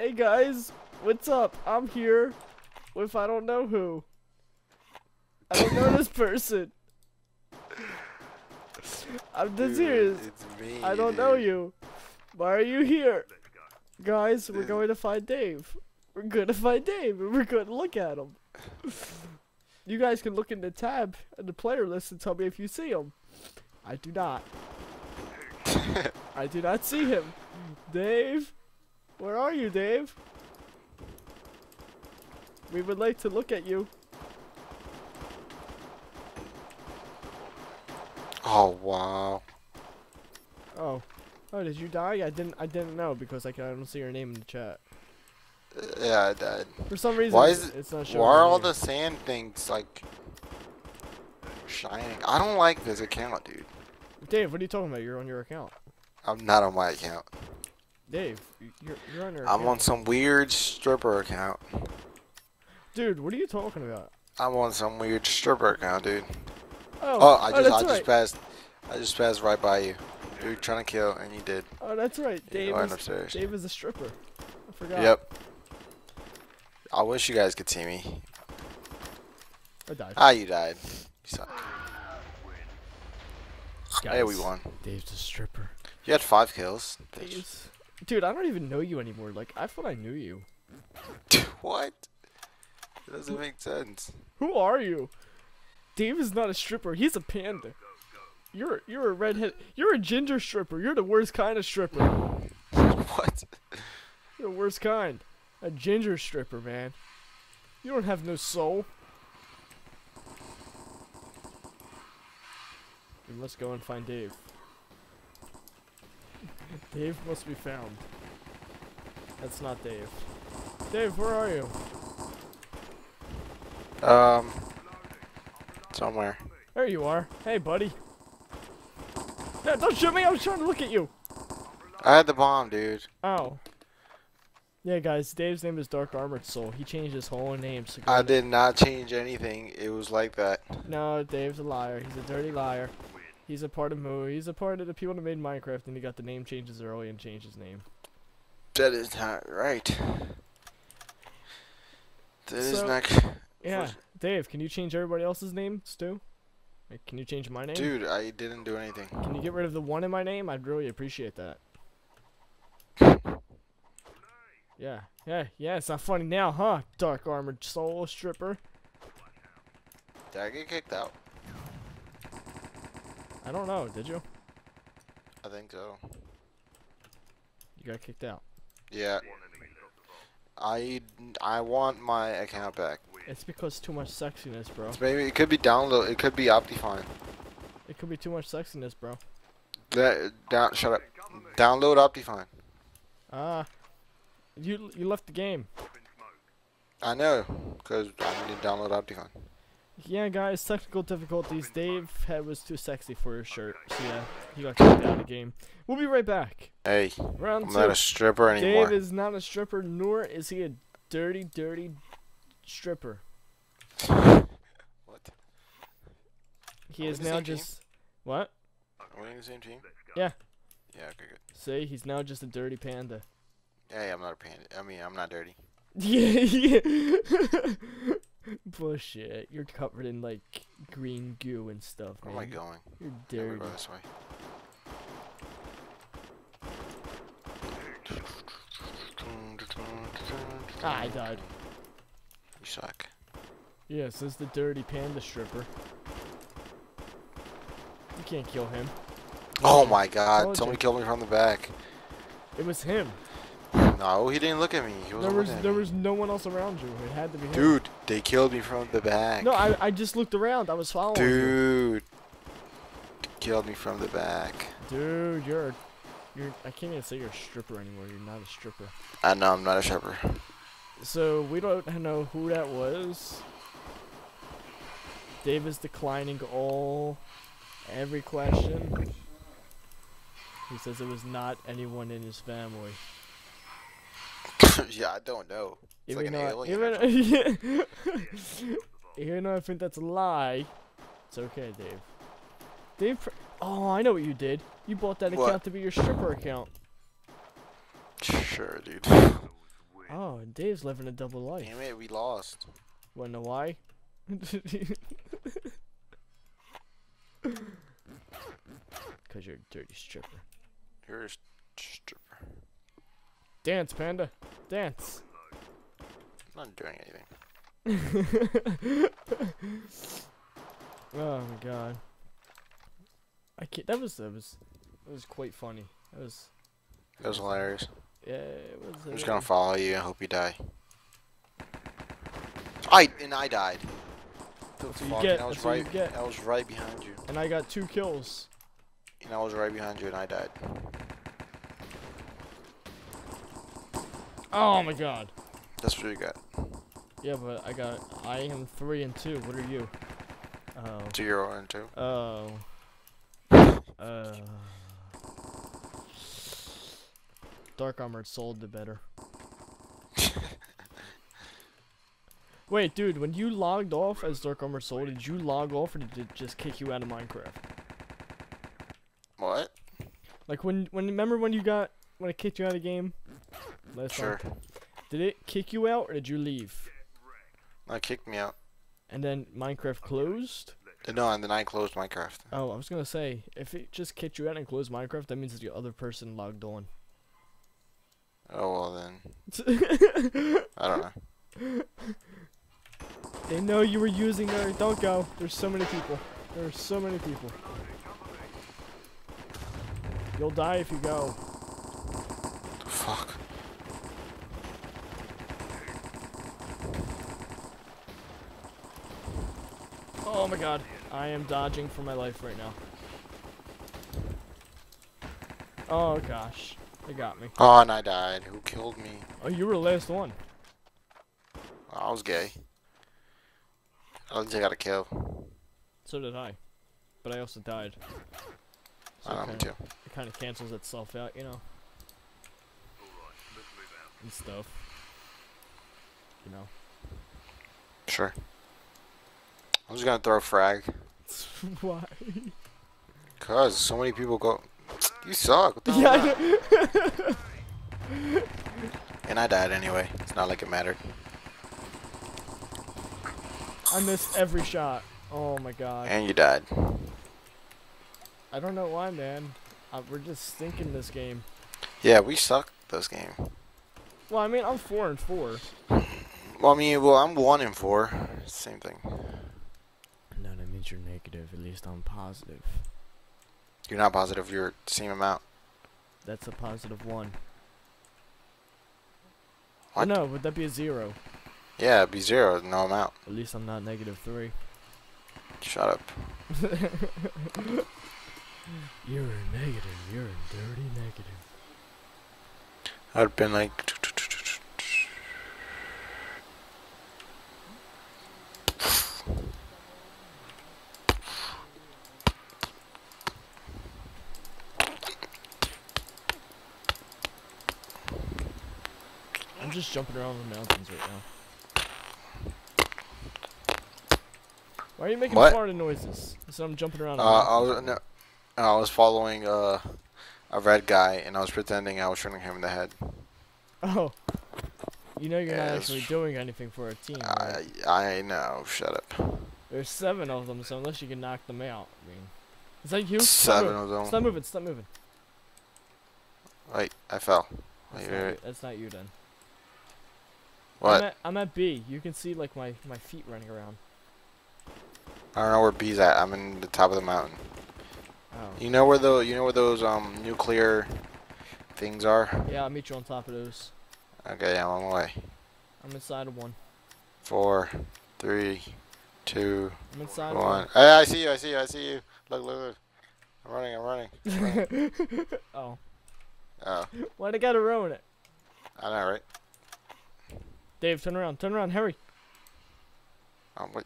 Hey guys, what's up? I'm here with I don't know who. I don't know this person. I'm dead Dude, serious. It's me. I don't know you. Why are you here? Guys, we're going to find Dave. We're going to find Dave and we're going to look at him. You guys can look in the tab and the player list and tell me if you see him. I do not. I do not see him. Dave? Where are you, Dave? We would like to look at you. Oh wow. Oh. Oh, did you die? I didn't I didn't know because I, can, I don't see your name in the chat. Uh, Yeah, I died. For some reason, Why is it- it's not showing Why are all name. the sand things like shining? I don't like this account, dude. Dave, what are you talking about? You're on your account. I'm not on my account. Dave, you're, you're on your I'm account. on some weird stripper account. Dude, what are you talking about? I'm on some weird stripper account, dude. Oh, Oh, I just, that's I just right. passed, I just passed right by you. You were trying to kill, and you did. Oh, that's right. You Dave is, upstairs. Dave is a stripper. I forgot. Yep. I wish you guys could see me. I died. Ah, you died. You suck. Hey, we won. Dave's a stripper. You had five kills. Dave's... Dude, I don't even know you anymore. Like, I thought I knew you. what? It doesn't make sense. Who are you? Dave is not a stripper. He's a panda. You're you're a redhead. You're a ginger stripper. You're the worst kind of stripper. What? You're the worst kind. A ginger stripper, man. You don't have no soul. We must go and find Dave. Dave must be found. That's not Dave. Dave, where are you? Um, somewhere. There you are. Hey, buddy. No, don't shoot me! I was trying to look at you! I had the bomb, dude. Oh. Yeah, guys, Dave's name is Dark Armored Soul. He changed his whole name. So I did not change anything. It was like that. No, Dave's a liar. He's a dirty liar. He's a part of Moo. He's a part of the people that made Minecraft, and he got the name changes early and changed his name. That is not right. That is So- not. Yeah, Dave, can you change everybody else's name, Stu? Like, can you change my name? Dude, I didn't do anything. Can you get rid of the one in my name? I'd really appreciate that. Yeah, yeah, yeah. It's not funny now, huh? Dark Armored Soul stripper. Did I get kicked out? I don't know. Did you? I think so. You got kicked out. Yeah. I I want my account back. It's because too much sexiness, bro. It's maybe it could be download. It could be Optifine. It could be too much sexiness, bro. That down. Shut up. Download Optifine. Ah, you you left the game. I know, cause I need to download Optifine. Yeah, guys, technical difficulties. Dave head was too sexy for his shirt, so yeah, he got kicked out of the game. We'll be right back. Hey, Round I'm two. not a stripper anymore. Dave is not a stripper, nor is he a dirty, dirty stripper. What? He is now same team? just what? Are we in the same team? Yeah. Yeah. Okay. Good. Say he's now just a dirty panda. Hey, I'm not a panda. I mean, I'm not dirty. Yeah, yeah. Bullshit. You're covered in like green goo and stuff, Where man. am I going? You're dirty. go this way. Ah, I died. You suck. Yes, this is the dirty panda stripper. You can't kill him. Oh my god, somebody killed me from the back. It was him. No, he didn't look at me. He There was looking at there me. was no one else around you. It had to be him. Dude, they killed me from the back. No, I I just looked around. I was following you. Dude. Killed me from the back. Dude, you're you're I can't even say you're a stripper anymore. You're not a stripper. I know I'm not a stripper. So we don't know who that was. Dave is declining all every question. He says it was not anyone in his family. yeah, I don't know. It's like Even an though, even, even though I think that's a lie, it's okay, Dave. Dave, pr- oh, I know what you did. You bought that What? account to be your stripper account. Sure, dude. Oh, Dave's living a double life. Damn it, we lost. Wanna know why? Cause you're a dirty stripper. You're a stripper. Dance, panda. Dance. I'm not doing anything. oh my god. I can't. That was that was that was quite funny. That was That was hilarious. yeah. It was. I'm uh, just gonna follow you and hope you die. I and I died. That's what you get, I was right. get. I was right behind you. And I got two kills. And I was right behind you, and I died. Oh my god. That's what you got. Yeah, but I got. I am three and two. What are you? Oh. Zero and two. Oh. Uh. Dark Armored sold the better. Wait, dude, when you logged off as Dark Armored Soul, did you log off or did it just kick you out of Minecraft? What? Like when when remember when you got when it kicked you out of the game? Last Sure. time? Did it kick you out or did you leave? That kicked me out. And then Minecraft closed? Uh, no, and then I closed Minecraft. Oh, I was gonna say, if it just kicked you out and closed Minecraft, that means that the other person logged on. Oh well then. I don't know. They know you were using their. Don't go. There's so many people. There's so many people. You'll die if you go. Fuck. Oh my god. I am dodging for my life right now. Oh gosh. They got me. Oh, and I died. Who killed me? Oh, you were the last one. I was gay. At least I got a kill. So did I. But I also died. So I it know, me kinda, too. it kind of cancels itself out, you know? And stuff. You know? Sure. I'm just gonna throw a frag. Why? Cause so many people go. You suck. What the Yeah, I. And I died anyway. It's not like it mattered. I missed every shot. Oh my god. And you died. I don't know why, man. Uh, we're just stinking this game. Yeah, we suck this game. Well, I mean, I'm four and four. Well, I mean, well, I'm one and four. Same thing. That you're negative. At least I'm positive. You're not positive. You're the same amount. That's a positive one. What? Oh, no, would that be a zero? Yeah, it'd be zero. No amount. At least I'm not negative three. Shut up. You're a negative. You're a dirty negative. I'd have been like. I'm just jumping around the mountains right now. Why are you making What? Florida noises? So I'm jumping around. Uh, I was no, I was following uh, a red guy, and I was pretending I was shooting him in the head. Oh. You know you're not actually doing anything for a team. right? I I know. Shut up. There's seven of them, so unless you can knock them out, I mean. Is that you? Seven Stop, of them. Stop moving, stop moving. Wait, I fell. That's, Wait, not, wait. that's not you then. I'm at, I'm at B. You can see like my, my feet running around. I don't know where B's at. I'm in the top of the mountain. Oh. You know where the you know where those um nuclear things are? Yeah, I'll meet you on top of those. Okay, I'm on my way. I'm inside of one. Four, three, two, I'm inside one. of Hey, I see you. I see you. I see you. Look, look, look. I'm running. I'm running. I'm running. oh. oh, Why'd I gotta ruin it? I know, right? Dave, turn around, turn around, hurry. Um, what?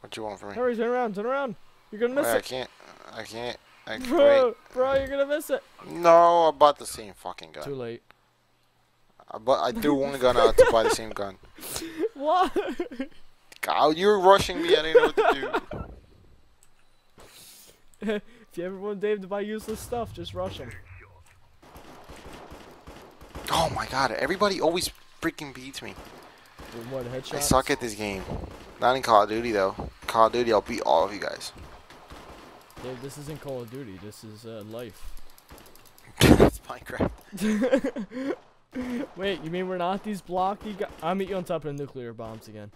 What you want from me? Hurry, turn around, turn around. You're gonna miss Wait, I it. can't. I can't. I can't. Bro, Wait. bro, you're gonna miss it. No, I bought the same fucking gun. Too late. I, bought, I threw one gun out to buy the same gun. What? God, you were rushing me. I didn't know what to do. if you ever want Dave to buy useless stuff, just rush him. Oh my god, everybody always freaking beats me. What? I suck at this game. Not in Call of Duty though. Call of Duty, I'll beat all of you guys. Dude, this isn't Call of Duty. This is uh, life. it's Minecraft. Wait, you mean we're not these blocky guys? I'll meet you on top of the nuclear bombs again.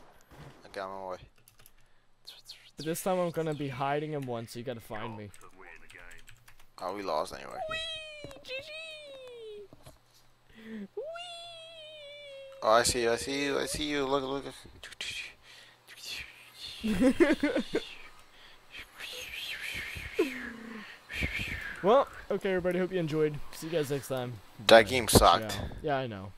I got my way. But this time I'm gonna be hiding in one, so you gotta find me. Oh, we lost anyway. Oh, I see you. I see you. I see you. Look, look. Well, okay, everybody. Hope you enjoyed. See you guys next time. That game sucked. Yeah, I know.